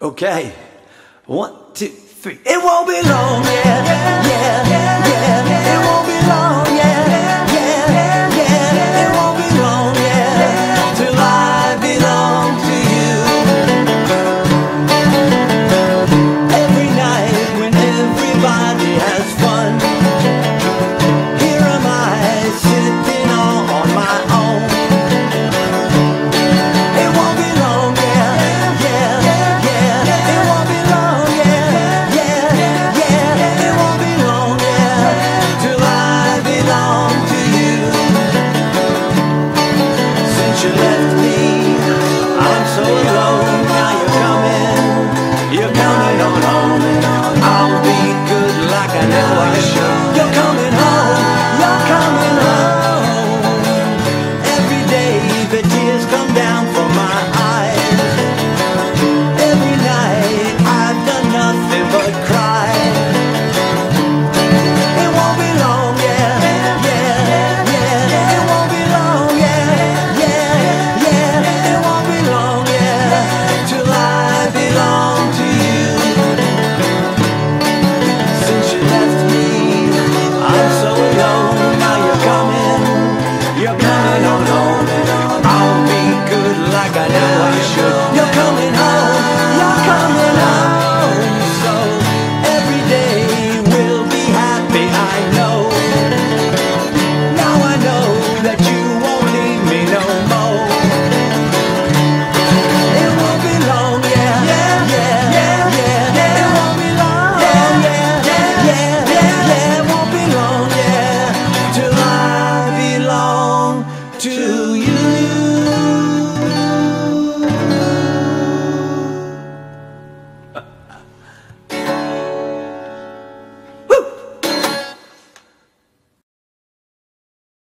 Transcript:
Okay, one, two, three. It won't be long, yeah, yeah, yeah. Down from my eyes. Every night I've done nothing but cry. It won't be long, yeah, yeah, yeah. It won't be long, yeah, yeah, yeah. It won't be long, yeah, till I belong to you. Since you left me, I'm so alone. Now you're coming, you're coming